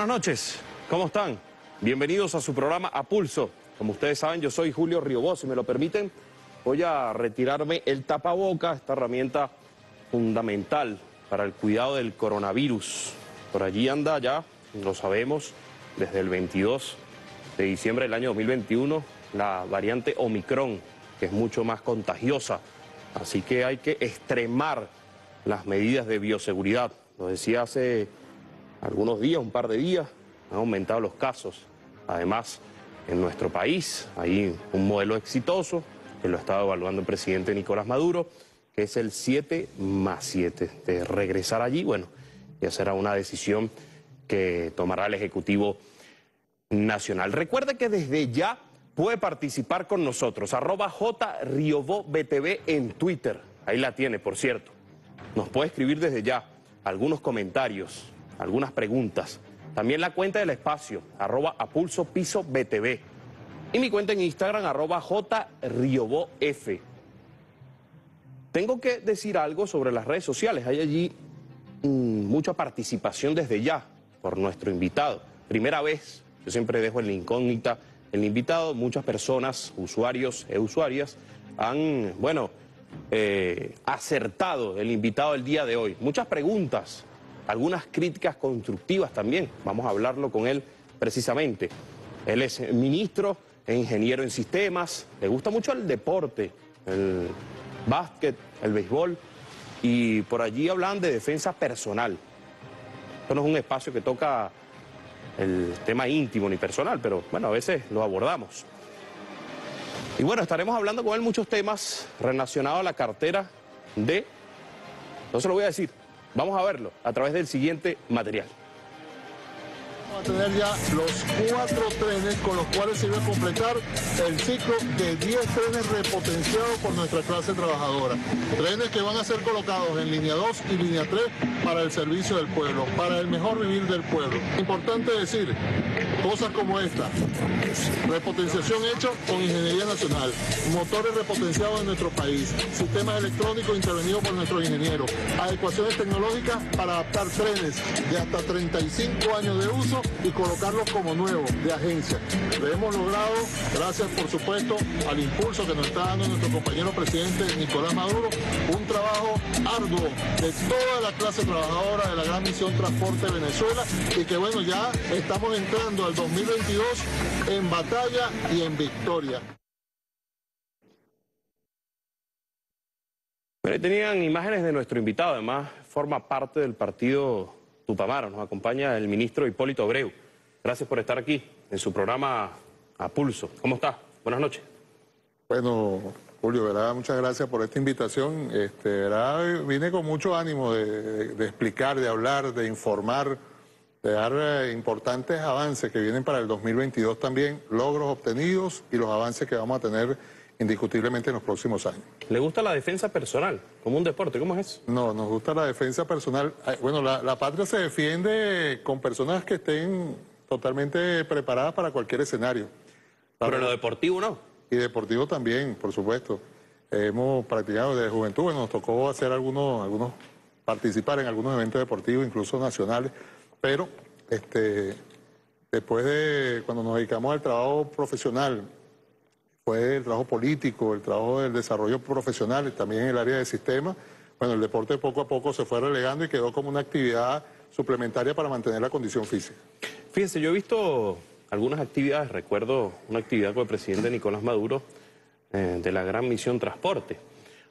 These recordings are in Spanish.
buenas noches, ¿cómo están? Bienvenidos a su programa A Pulso. Como ustedes saben, yo soy Julio Riobó, si me lo permiten, voy a retirarme el tapaboca, esta herramienta fundamental para el cuidado del coronavirus. Por allí anda ya, lo sabemos, desde el 22 de diciembre del año 2021, la variante Omicron, que es mucho más contagiosa. Así que hay que extremar las medidas de bioseguridad. Lo decía hace algunos días, un par de días, han aumentado los casos. Además, en nuestro país hay un modelo exitoso que lo estado evaluando el presidente Nicolás Maduro, que es el 7 más 7. De regresar allí, bueno, ya será una decisión que tomará el Ejecutivo Nacional. Recuerde que desde ya puede participar con nosotros, arroba JRiobóBTV en Twitter. Ahí la tiene, por cierto. Nos puede escribir desde ya algunos comentarios, algunas preguntas. También la cuenta del espacio, arroba a pulso piso BTV. Y mi cuenta en Instagram, arroba JRiobóF. Tengo que decir algo sobre las redes sociales. Hay allí mm, mucha participación desde ya por nuestro invitado. Primera vez, yo siempre dejo en la incógnita el invitado. Muchas personas, usuarios e usuarias, han, bueno, eh, acertado el invitado del día de hoy. Muchas preguntas, algunas críticas constructivas también. Vamos a hablarlo con él precisamente. Él es ministro e ingeniero en sistemas, le gusta mucho el deporte, el básquet, el béisbol, y por allí hablan de defensa personal. Esto no es un espacio que toca el tema íntimo ni personal, pero bueno, a veces lo abordamos. Y bueno, estaremos hablando con él muchos temas relacionados a la cartera de... No se lo voy a decir, vamos a verlo a través del siguiente material a tener ya los cuatro trenes con los cuales se iba a completar el ciclo de 10 trenes repotenciados por nuestra clase trabajadora. Trenes que van a ser colocados en línea 2 y línea 3 para el servicio del pueblo, para el mejor vivir del pueblo. Importante decir, cosas como esta, repotenciación hecha con Ingeniería Nacional, motores repotenciados en nuestro país, sistemas electrónicos intervenidos por nuestros ingenieros, adecuaciones tecnológicas para adaptar trenes de hasta 35 años de uso y colocarlos como nuevos de agencia. Lo hemos logrado gracias, por supuesto, al impulso que nos está dando nuestro compañero presidente Nicolás Maduro, un trabajo arduo de toda la clase trabajadora de la Gran Misión Transporte Venezuela. Y que bueno, ya estamos entrando al 2022 en batalla y en victoria. tenían imágenes de nuestro invitado, además forma parte del partido Tupamaro. Nos acompaña el ministro Hipólito Abreu. Gracias por estar aquí en su programa A Pulso. ¿Cómo está? Buenas noches. Bueno, Julio, ¿verdad? muchas gracias por esta invitación. Este, ¿verdad? Vine con mucho ánimo de, explicar, de hablar, de informar, de dar eh, importantes avances que vienen para el 2022 también, logros obtenidos y los avances que vamos a tener indiscutiblemente en los próximos años. ¿Le gusta la defensa personal como un deporte? ¿Cómo es eso? No, nos gusta la defensa personal. Bueno, la, patria se defiende con personas que estén totalmente preparadas para cualquier escenario. Pero en lo deportivo no. Y deportivo también, por supuesto. hemos practicado desde juventud, bueno, nos tocó hacer algunos, algunos, participar en algunos eventos deportivos, incluso nacionales, pero este, después de cuando nos dedicamos al trabajo profesional, fue el trabajo político, el trabajo del desarrollo profesional también en el área de sistema. Bueno, el deporte poco a poco se fue relegando y quedó como una actividad suplementaria para mantener la condición física. Fíjense, yo he visto algunas actividades, recuerdo una actividad con el presidente Nicolás Maduro eh, de la Gran Misión Transporte.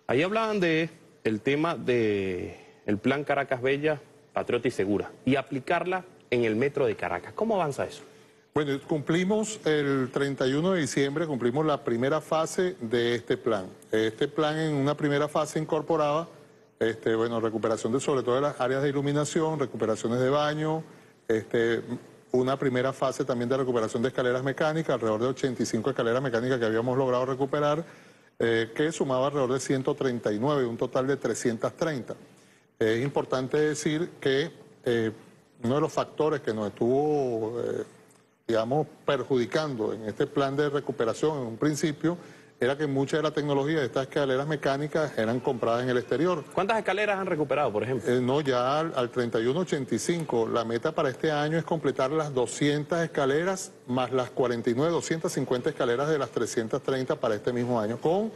Ahí hablaban de el tema del el plan Caracas Bella, Patriota y Segura y aplicarla en el metro de Caracas. ¿Cómo avanza eso? Bueno, cumplimos el 31 de diciembre, cumplimos la primera fase de este plan. Este plan en una primera fase incorporaba, este, bueno, recuperación de sobre todo de las áreas de iluminación, recuperaciones de baño, este, una primera fase también de recuperación de escaleras mecánicas, alrededor de 85 escaleras mecánicas que habíamos logrado recuperar, eh, que sumaba alrededor de 139, un total de 330. Es importante decir que eh, uno de los factores que nos estuvo... Eh, digamos, perjudicando en este plan de recuperación en un principio, era que mucha de la tecnología de estas escaleras mecánicas eran compradas en el exterior. ¿Cuántas escaleras han recuperado, por ejemplo? Eh, no, ya al, al 3185. La meta para este año es completar las 200 escaleras más las 49, 250 escaleras de las 330 para este mismo año, con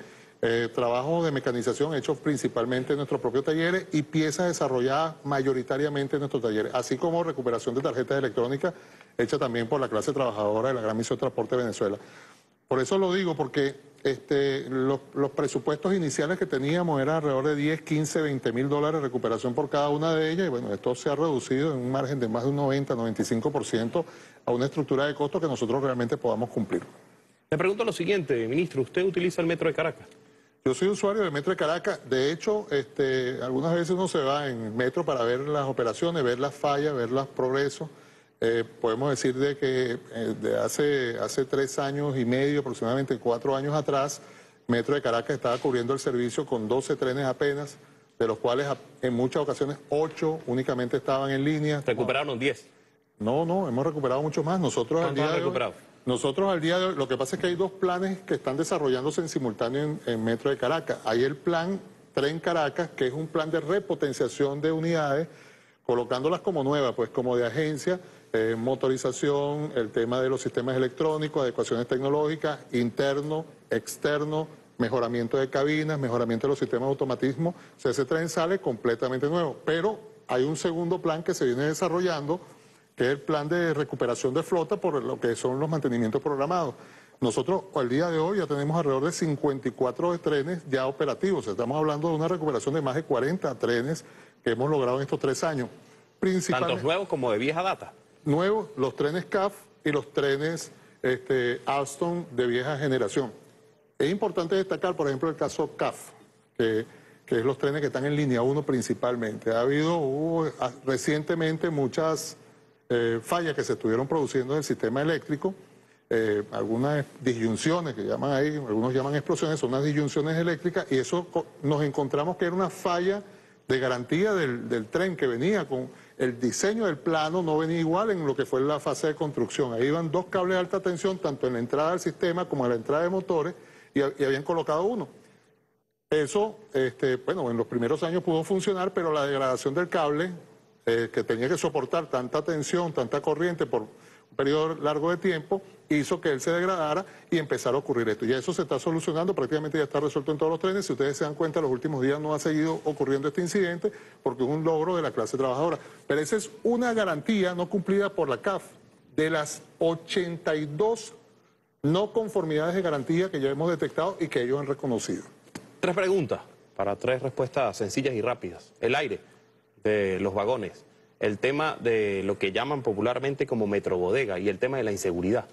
eh, trabajos de mecanización hechos principalmente en nuestros propios talleres y piezas desarrolladas mayoritariamente en nuestros talleres, así como recuperación de tarjetas electrónicas hecha también por la clase trabajadora de la Gran Misión Transporte de Venezuela. Por eso lo digo, porque este, los, presupuestos iniciales que teníamos eran alrededor de 10, 15, 20 mil dólares de recuperación por cada una de ellas y bueno, esto se ha reducido en un margen de más de un 90, 95% a una estructura de costo que nosotros realmente podamos cumplir. Le pregunto lo siguiente, ministro, ¿usted utiliza el metro de Caracas? Yo soy usuario del metro de Caracas, de hecho, este, algunas veces uno se va en el metro para ver las operaciones, ver las fallas, ver los progresos. Eh, podemos decir de que eh, de hace, hace tres años y medio, aproximadamente cuatro años atrás, Metro de Caracas estaba cubriendo el servicio con 12 trenes apenas, de los cuales en muchas ocasiones ocho únicamente estaban en línea. ¿Recuperaron 10? No, no, hemos recuperado muchos más. Nosotros al día recuperado? Nosotros al día de hoy, lo que pasa es que hay dos planes que están desarrollándose en simultáneo en, Metro de Caracas. Hay el plan Tren Caracas, que es un plan de repotenciación de unidades, colocándolas como nuevas, pues como de agencia, eh, motorización, el tema de los sistemas electrónicos, adecuaciones tecnológicas, interno, externo, mejoramiento de cabinas, mejoramiento de los sistemas de automatismo. O sea, ese tren sale completamente nuevo. Pero hay un segundo plan que se viene desarrollando, que es el plan de recuperación de flota por lo que son los mantenimientos programados. Nosotros al día de hoy ya tenemos alrededor de 54 trenes ya operativos. Estamos hablando de una recuperación de más de 40 trenes que hemos logrado en estos tres años. Tantos nuevos como de vieja data nuevos, los trenes CAF y los trenes este, Alstom de vieja generación. Es importante destacar, por ejemplo, el caso CAF, que, que es los trenes que están en línea 1 principalmente. Ha habido ah, recientemente muchas eh, fallas que se estuvieron produciendo en el sistema eléctrico, eh, algunas disyunciones que llaman ahí, algunos llaman explosiones, son unas disyunciones eléctricas y eso nos encontramos que era una falla de garantía del, tren que venía con el diseño del plano no venía igual en lo que fue la fase de construcción. Ahí iban dos cables de alta tensión, tanto en la entrada del sistema como en la entrada de motores, y, habían colocado uno. Eso, este, bueno, en los primeros años pudo funcionar, pero la degradación del cable, eh, que tenía que soportar tanta tensión, tanta corriente por un periodo largo de tiempo, hizo que él se degradara y empezara a ocurrir esto. Ya eso se está solucionando, prácticamente ya está resuelto en todos los trenes. Si ustedes se dan cuenta, los últimos días no ha seguido ocurriendo este incidente porque es un logro de la clase trabajadora. Pero esa es una garantía no cumplida por la CAF de las 82 no conformidades de garantía que ya hemos detectado y que ellos han reconocido. Tres preguntas para tres respuestas sencillas y rápidas. El aire de los vagones, el tema de lo que llaman popularmente como metrobodega y el tema de la inseguridad.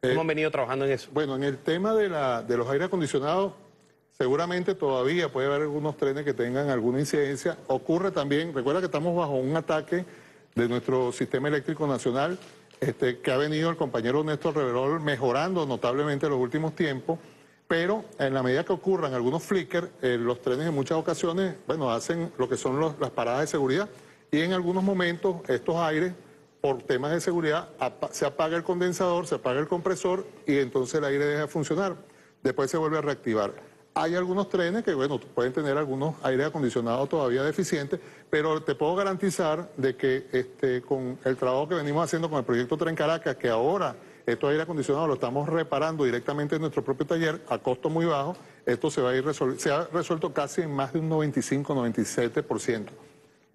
¿Cómo han venido trabajando en eso? Bueno, en el tema de, la, de los aire acondicionados, seguramente todavía puede haber algunos trenes que tengan alguna incidencia. Ocurre también, recuerda que estamos bajo un ataque de nuestro sistema eléctrico nacional, este, que ha venido el compañero Néstor Reverol mejorando notablemente en los últimos tiempos, pero en la medida que ocurran algunos flickers, eh, los trenes en muchas ocasiones, bueno, hacen lo que son las paradas de seguridad y en algunos momentos estos aires por temas de seguridad, se apaga el condensador, se apaga el compresor y entonces el aire deja de funcionar. Después se vuelve a reactivar. Hay algunos trenes que, bueno, pueden tener algunos aire acondicionados todavía deficientes, pero te puedo garantizar de que este, con el trabajo que venimos haciendo con el proyecto Tren Caracas, que ahora estos aire acondicionados lo estamos reparando directamente en nuestro propio taller a costo muy bajo, esto se va a ir se ha resuelto casi en más de un 95-97%.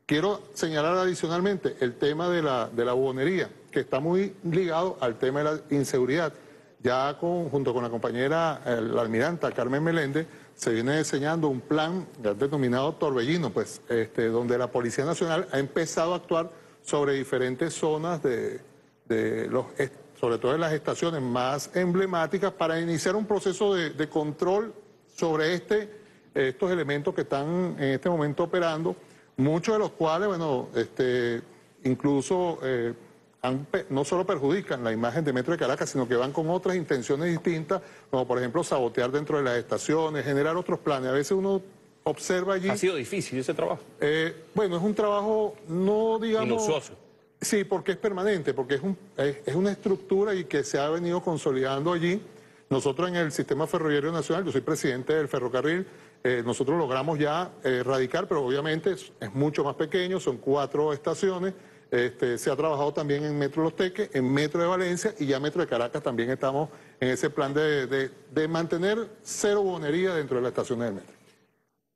Quiero señalar adicionalmente el tema de la, de la buhonería, que está muy ligado al tema de la inseguridad. Ya junto con la compañera, la almiranta Carmen Meléndez, se viene diseñando un plan denominado Torbellino, pues, este, donde la Policía Nacional ha empezado a actuar sobre diferentes zonas de, los, sobre todo en las estaciones más emblemáticas, para iniciar un proceso de, de control sobre este, estos elementos que están en este momento operando muchos de los cuales, bueno, este, incluso eh, no solo perjudican la imagen de Metro de Caracas, sino que van con otras intenciones distintas, como por ejemplo sabotear dentro de las estaciones, generar otros planes. A veces uno observa allí... ¿Ha sido difícil ese trabajo? Eh, bueno, es un trabajo no, digamos... Inusuoso. Sí, porque es permanente, porque es, un, es, una estructura y que se ha venido consolidando allí. Nosotros en el Sistema Ferroviario Nacional, yo soy presidente del ferrocarril, eh, nosotros logramos ya erradicar, pero obviamente es, mucho más pequeño, son cuatro estaciones. Este, se ha trabajado también en Metro Los Teques, en Metro de Valencia y ya Metro de Caracas también estamos en ese plan de, mantener cero bonería dentro de la estación del metro.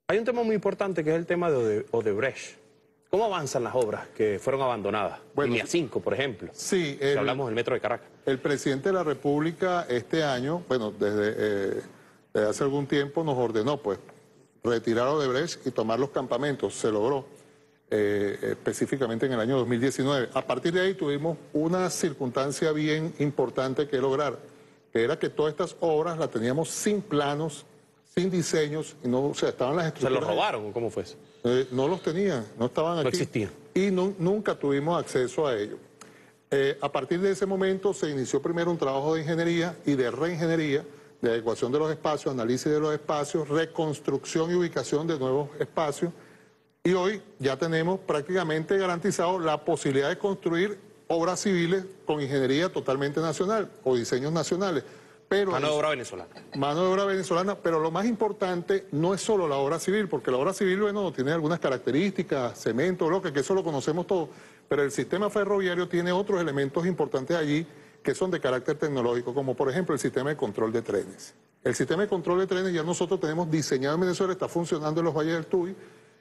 Hay un tema muy importante que es el tema de Odebrecht. ¿Cómo avanzan las obras que fueron abandonadas? Bueno, Línea 5, por ejemplo. Sí. si hablamos del metro de Caracas. El presidente de la República este año, bueno, desde, eh, hace algún tiempo nos ordenó, pues, retirar Odebrecht y tomar los campamentos. Se logró. Eh, específicamente en el año 2019. A partir de ahí tuvimos una circunstancia bien importante que lograr, que era que todas estas obras las teníamos sin planos, sin diseños, y no, o sea, estaban las estructuras... ¿Se los robaron o cómo fue eso? Eh, no los tenían, no estaban aquí. No existían. Y nunca tuvimos acceso a ellos. Eh, a partir de ese momento se inició primero un trabajo de ingeniería y de reingeniería, de adecuación de los espacios, análisis de los espacios, reconstrucción y ubicación de nuevos espacios. Y hoy ya tenemos prácticamente garantizado la posibilidad de construir obras civiles con ingeniería totalmente nacional o diseños nacionales. Pero mano de obra venezolana. Mano de obra venezolana, pero lo más importante no es solo la obra civil, porque la obra civil, bueno, tiene algunas características, cemento, bloque, que eso lo conocemos todo, pero el sistema ferroviario tiene otros elementos importantes allí que son de carácter tecnológico, como por ejemplo el sistema de control de trenes. El sistema de control de trenes ya nosotros tenemos diseñado en Venezuela, está funcionando en los valles del Tuy,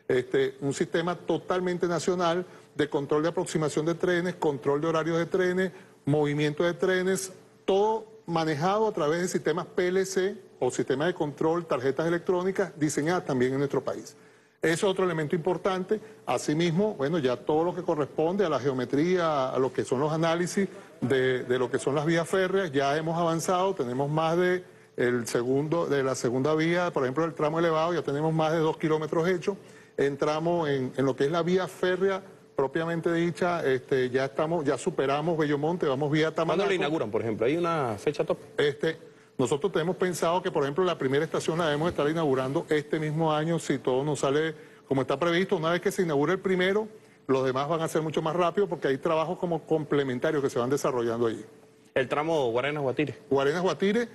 este, un sistema totalmente nacional de control de aproximación de trenes, control de horarios de trenes, movimiento de trenes, todo manejado a través de sistemas PLC o sistemas de control, tarjetas electrónicas diseñadas también en nuestro país. Ese es otro elemento importante. Asimismo, bueno, ya todo lo que corresponde a la geometría, a lo que son los análisis de, lo que son las vías férreas, ya hemos avanzado, tenemos más de el segundo, de la segunda vía, por ejemplo, el tramo elevado, ya tenemos más de dos kilómetros hechos. Entramos en, en lo que es la vía férrea propiamente dicha, este, ya estamos, ya superamos Bellomonte, vamos vía Tamanaco. ¿Cuándo lo inauguran, por ejemplo? ¿Hay una fecha top? Este, nosotros tenemos pensado que, por ejemplo, la primera estación la debemos estar inaugurando este mismo año, si todo nos sale como está previsto. Una vez que se inaugure el primero, los demás van a ser mucho más rápido porque hay trabajos como complementarios que se van desarrollando allí. El tramo Guarenas-Guatire. Guarenas-Guatire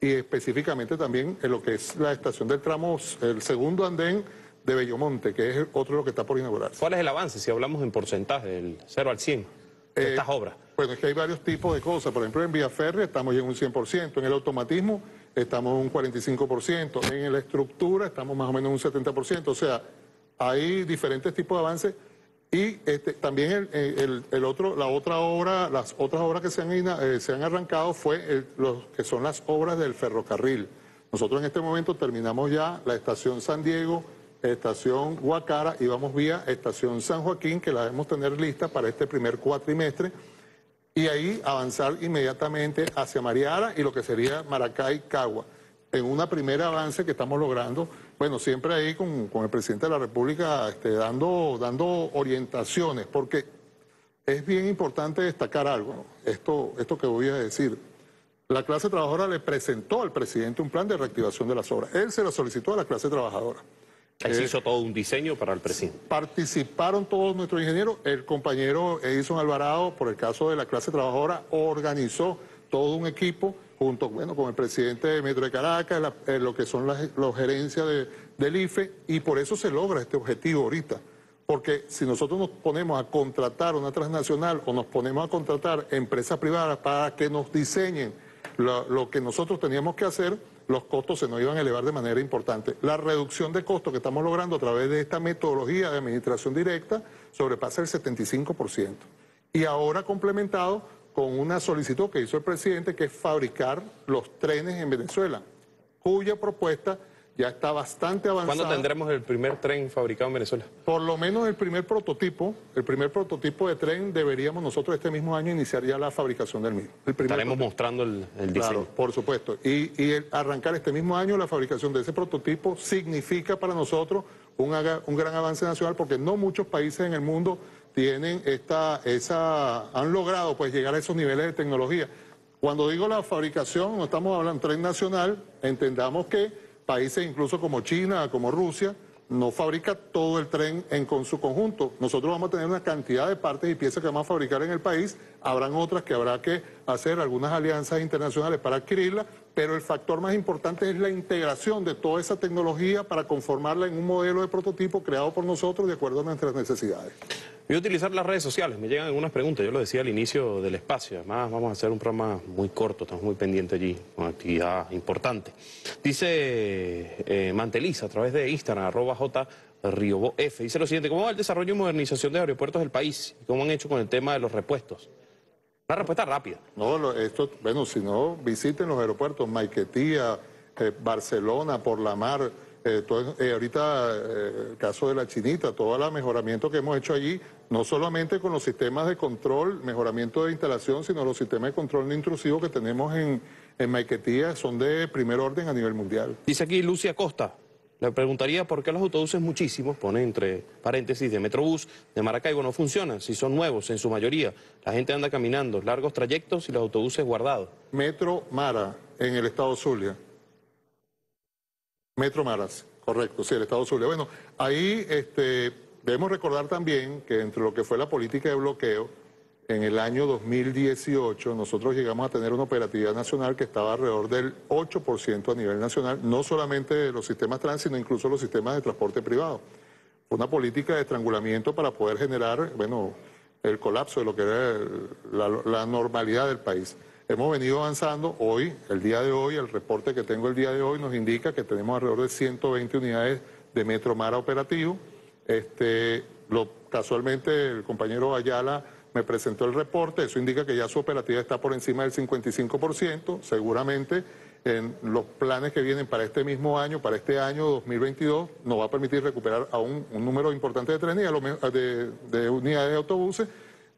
y específicamente también en lo que es la estación del tramo, el segundo andén de Bellomonte, que es otro de lo que está por inaugurar. ¿Cuál es el avance si hablamos en porcentaje, del 0 al 100 de eh, estas obras? Bueno, es que hay varios tipos de cosas. Por ejemplo, en vía férrea estamos ya en un 100%, en el automatismo estamos en un 45%, en la estructura estamos más o menos en un 70%. O sea, hay diferentes tipos de avances y este, también el, otro, la otra obra, las otras obras que se han, eh, se han arrancado fue los que son las obras del ferrocarril. Nosotros en este momento terminamos ya la estación San Diego, estación Guacara y vamos vía estación San Joaquín, que la debemos tener lista para este primer cuatrimestre, y ahí avanzar inmediatamente hacia Mariara y lo que sería Maracay, Cagua. En una primera avance que estamos logrando, bueno, siempre ahí con, el presidente de la República este, dando, dando orientaciones, porque es bien importante destacar algo, esto, esto que voy a decir. La clase trabajadora le presentó al presidente un plan de reactivación de las obras. Él se lo solicitó a la clase trabajadora. Ahí se hizo todo un diseño para el presidente. Participaron todos nuestros ingenieros. El compañero Edison Alvarado, por el caso de la clase trabajadora, organizó todo un equipo junto bueno, con el presidente de Metro de Caracas, eh, lo que son las, gerencias del IFE, y por eso se logra este objetivo ahorita. Porque si nosotros nos ponemos a contratar una transnacional o nos ponemos a contratar empresas privadas para que nos diseñen lo que nosotros teníamos que hacer, los costos se nos iban a elevar de manera importante. La reducción de costos que estamos logrando a través de esta metodología de administración directa sobrepasa el 75%. Y ahora complementado con una solicitud que hizo el presidente que es fabricar los trenes en Venezuela, cuya propuesta ya está bastante avanzada. ¿Cuándo tendremos el primer tren fabricado en Venezuela? Por lo menos el primer prototipo, el primer prototipo de tren deberíamos nosotros este mismo año iniciar ya la fabricación del mismo. Estaremos mostrando el, diseño. Claro, por supuesto. Y, arrancar este mismo año la fabricación de ese prototipo significa para nosotros un, un gran avance nacional porque no muchos países en el mundo tienen esta, esa, han logrado pues llegar a esos niveles de tecnología. Cuando digo la fabricación, no estamos hablando de tren nacional, entendamos que países incluso como China, como Rusia, no fabrica todo el tren en con su conjunto. Nosotros vamos a tener una cantidad de partes y piezas que vamos a fabricar en el país. Habrán otras que habrá que hacer algunas alianzas internacionales para adquirirlas, pero el factor más importante es la integración de toda esa tecnología para conformarla en un modelo de prototipo creado por nosotros de acuerdo a nuestras necesidades. Voy a utilizar las redes sociales, me llegan algunas preguntas, yo lo decía al inicio del espacio, además vamos a hacer un programa muy corto, estamos muy pendientes allí, con actividad importante. Dice eh, a través de Instagram, arroba J F, dice lo siguiente, ¿cómo va el desarrollo y modernización de aeropuertos del país? ¿Cómo han hecho con el tema de los repuestos? Una respuesta rápida. No, esto, bueno, si no, visiten los aeropuertos, Maiquetía, eh, Barcelona, por la mar, eh, eh, ahorita el caso de la chinita, todo el mejoramiento que hemos hecho allí, no solamente con los sistemas de control, mejoramiento de instalación, sino los sistemas de control no intrusivo que tenemos en, en Maiquetía son de primer orden a nivel mundial. Dice aquí Lucia Costa, le preguntaría por qué los autobuses muchísimos, pone entre paréntesis, de Metrobús, de Maracaibo, no funcionan, si son nuevos en su mayoría. La gente anda caminando largos trayectos y los autobuses guardados. Metro Mara, en el estado Zulia. Metro Maras, correcto, sí, el estado Zulia. Bueno, ahí este, debemos recordar también que entre lo que fue la política de bloqueo, en el año 2018 nosotros llegamos a tener una operatividad nacional que estaba alrededor del 8% a nivel nacional, no solamente de los sistemas trans, sino incluso los sistemas de transporte privado. Fue una política de estrangulamiento para poder generar, bueno, el colapso de lo que era la, normalidad del país. Hemos venido avanzando. Hoy, el día de hoy, el reporte que tengo el día de hoy nos indica que tenemos alrededor de 120 unidades de Metro Mara operativo. Este, lo, casualmente el compañero Ayala me presentó el reporte, eso indica que ya su operativa está por encima del 55%, seguramente en los planes que vienen para este mismo año, para este año 2022, nos va a permitir recuperar aún un número importante de trenes de unidades de autobuses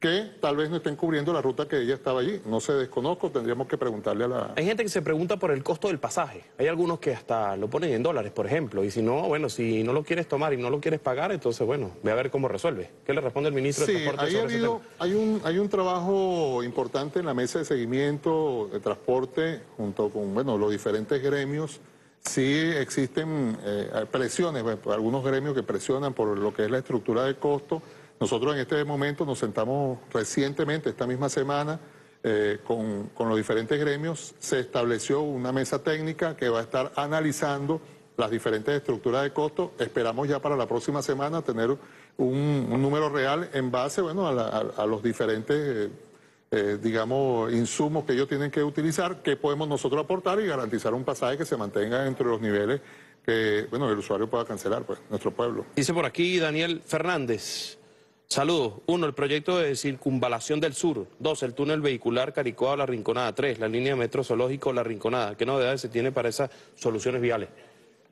que tal vez no estén cubriendo la ruta que ella estaba allí. No se desconozco, tendríamos que preguntarle a la... Hay gente que se pregunta por el costo del pasaje. Hay algunos que hasta lo ponen en dólares, por ejemplo. Y si no, bueno, si no lo quieres tomar y no lo quieres pagar, entonces, bueno, ve a ver cómo resuelve. ¿Qué le responde el ministro de Transporte sobre habido, hay un Hay un trabajo importante en la mesa de seguimiento de transporte junto con, bueno, los diferentes gremios. Sí existen eh, presiones, algunos gremios que presionan por lo que es la estructura de costo nosotros en este momento nos sentamos recientemente, esta misma semana, eh, con, los diferentes gremios. Se estableció una mesa técnica que va a estar analizando las diferentes estructuras de costo. Esperamos ya para la próxima semana tener un, número real en base bueno, a, los diferentes, eh, eh, digamos, insumos que ellos tienen que utilizar, que podemos nosotros aportar y garantizar un pasaje que se mantenga entre los niveles que bueno, el usuario pueda cancelar, pues, nuestro pueblo. Dice por aquí Daniel Fernández. Saludos. Uno, el proyecto de circunvalación del sur. Dos, el túnel vehicular Caricoa La Rinconada. Tres, la línea de metro zoológico La Rinconada. ¿Qué novedades se tiene para esas soluciones viales?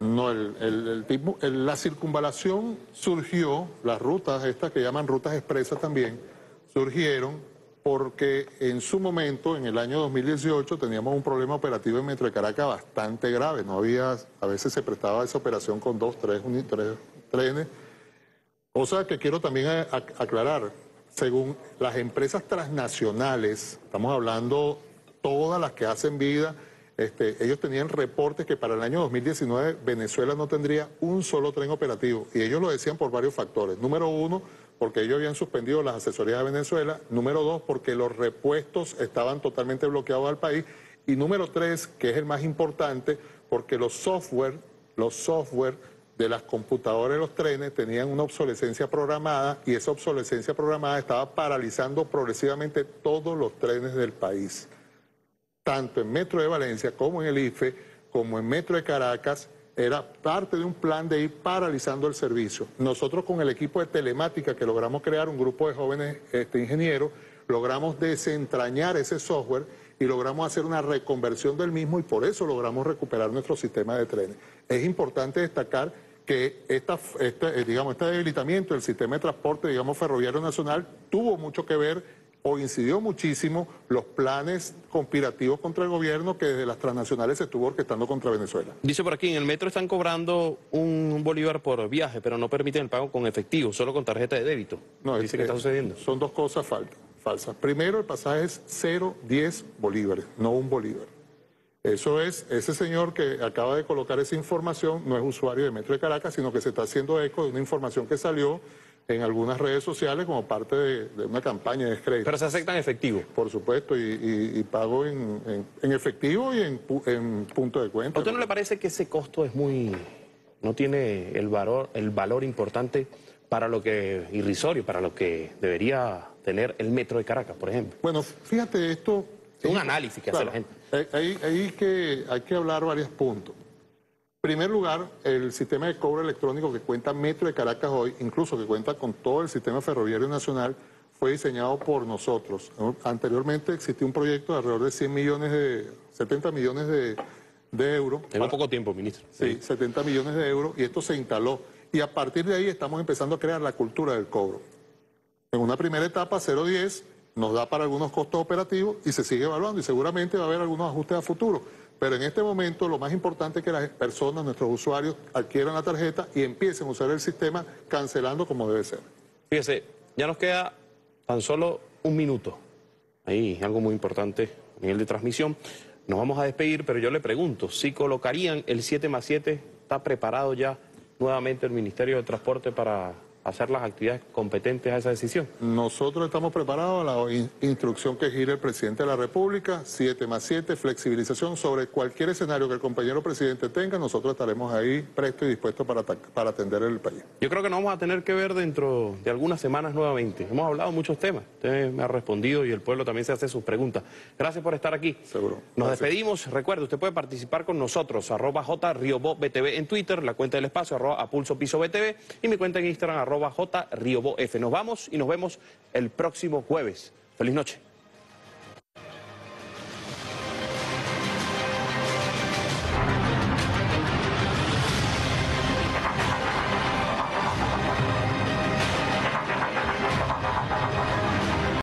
No, el, tipo, la circunvalación surgió, las rutas estas que llaman rutas expresas también, surgieron porque en su momento, en el año 2018, teníamos un problema operativo en Metro de Caracas bastante grave. No había, a veces se prestaba esa operación con dos, tres trenes Cosa que quiero también aclarar, según las empresas transnacionales, estamos hablando todas las que hacen vida, este, ellos tenían reportes que para el año 2019 Venezuela no tendría un solo tren operativo. Y ellos lo decían por varios factores. Número uno, porque ellos habían suspendido las asesorías de Venezuela. Número dos, porque los repuestos estaban totalmente bloqueados al país. Y número tres, que es el más importante, porque los software, los software de las computadoras de los trenes tenían una obsolescencia programada y esa obsolescencia programada estaba paralizando progresivamente todos los trenes del país. Tanto en Metro de Valencia como en el IFE, como en Metro de Caracas, era parte de un plan de ir paralizando el servicio. Nosotros con el equipo de telemática que logramos crear, un grupo de jóvenes este, ingenieros, logramos desentrañar ese software y logramos hacer una reconversión del mismo y por eso logramos recuperar nuestro sistema de trenes. Es importante destacar que esta, este, digamos, este debilitamiento del sistema de transporte digamos, ferroviario nacional tuvo mucho que ver o incidió muchísimo los planes conspirativos contra el gobierno que desde las transnacionales se estuvo orquestando contra Venezuela. Dice por aquí, en el metro están cobrando un bolívar por viaje, pero no permiten el pago con efectivo, solo con tarjeta de débito. No, Dice que está sucediendo. Son dos cosas falsas. Primero, el pasaje es 0,10 bolívares, no un bolívar. Eso es, ese señor que acaba de colocar esa información no es usuario de Metro de Caracas, sino que se está haciendo eco de una información que salió en algunas redes sociales como parte de, de una campaña de crédito. Pero se aceptan efectivo. Por supuesto, y, y- y pago en, en- en efectivo y en punto de cuenta. ¿A usted no le parece que ese costo es muy... no tiene el valor, el valor importante para lo que... irrisorio, para lo que debería tener el metro de Caracas, por ejemplo? Bueno, fíjate esto. Es un análisis que hace la gente. Hay, hay- que, hay que hablar varios puntos. En primer lugar, el sistema de cobro electrónico que cuenta Metro de Caracas hoy, incluso que cuenta con todo el sistema ferroviario nacional, fue diseñado por nosotros. Anteriormente existía un proyecto de alrededor de 100 millones de, 70 millones de, de euros. Tengo poco tiempo, ministro. Sí, 70 millones de euros y esto se instaló. Y a partir de ahí estamos empezando a crear la cultura del cobro. En una primera etapa, 0.10, nos da para algunos costos operativos y se sigue evaluando y seguramente va a haber algunos ajustes a futuro. Pero en este momento lo más importante es que las personas, nuestros usuarios, adquieran la tarjeta y empiecen a usar el sistema cancelando como debe ser. Fíjese, ya nos queda tan solo un minuto. Ahí algo muy importante a nivel de transmisión. Nos vamos a despedir, pero yo le pregunto, si colocarían el 7 más 7, ¿está preparado ya nuevamente el Ministerio de Transporte para hacer las actividades competentes a esa decisión? Nosotros estamos preparados a la in- instrucción que gire el presidente de la República, 7 más 7, flexibilización sobre cualquier escenario que el compañero presidente tenga, nosotros estaremos ahí prestos y dispuestos para, para atender el país. Yo creo que nos vamos a tener que ver dentro de algunas semanas nuevamente. Hemos hablado muchos temas, usted me ha respondido y el pueblo también se hace sus preguntas. Gracias por estar aquí. Seguro. Nos Gracias. despedimos. Recuerde, usted puede participar con nosotros, arroba J BTV en Twitter, la cuenta del espacio, arroba a pulso piso BTV y mi cuenta en Instagram, arroba J Riobó F. Nos vamos y nos vemos el próximo jueves. Feliz noche.